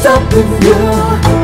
There'll